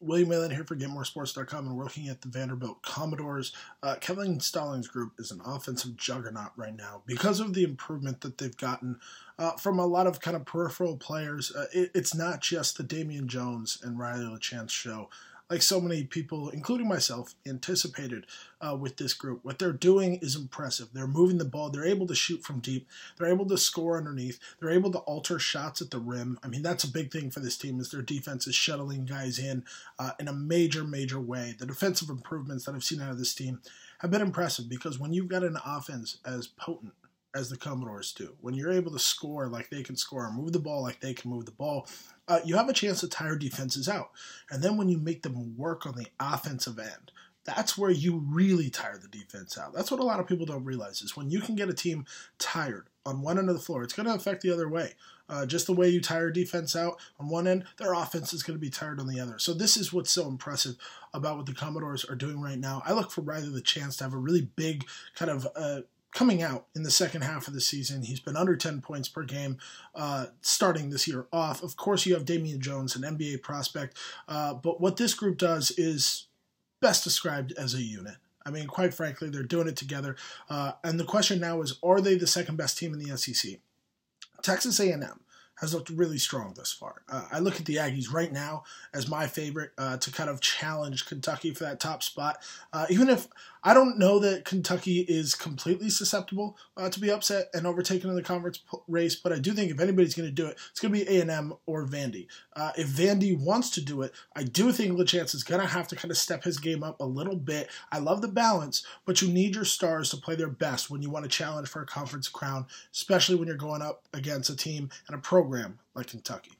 William Whalen here for GetMoreSports.com and working at the Vanderbilt Commodores. Uh, Kevin Stallings Group is an offensive juggernaut right now because of the improvement that they've gotten uh, from a lot of kind of peripheral players. Uh, it, it's not just the Damian Jones and Riley LaChance show like so many people, including myself, anticipated uh, with this group. What they're doing is impressive. They're moving the ball. They're able to shoot from deep. They're able to score underneath. They're able to alter shots at the rim. I mean, that's a big thing for this team is their defense is shuttling guys in uh, in a major, major way. The defensive improvements that I've seen out of this team have been impressive because when you've got an offense as potent as the Commodores do. When you're able to score like they can score and move the ball like they can move the ball, uh, you have a chance to tire defenses out. And then when you make them work on the offensive end, that's where you really tire the defense out. That's what a lot of people don't realize is when you can get a team tired on one end of the floor, it's going to affect the other way. Uh, just the way you tire defense out on one end, their offense is going to be tired on the other. So this is what's so impressive about what the Commodores are doing right now. I look for Riley LaChance to have a really big kind of uh, coming out in the second half of the season. He's been under 10 points per game uh, starting this year off. Of course, you have Damian Jones, an NBA prospect, uh, but what this group does is best described as a unit. I mean, quite frankly, they're doing it together. Uh, and the question now is, are they the second best team in the SEC? Texas A&M has looked really strong thus far. Uh, I look at the Aggies right now as my favorite uh, to kind of challenge Kentucky for that top spot. Uh, even if I don't know that Kentucky is completely susceptible uh, to be upset and overtaken in the conference race, but I do think if anybody's going to do it, it's going to be A&M or Vandy. Uh, if Vandy wants to do it, I do think LaChance is going to have to kind of step his game up a little bit. I love the balance, but you need your stars to play their best when you want to challenge for a conference crown, especially when you're going up against a team and a program like Kentucky.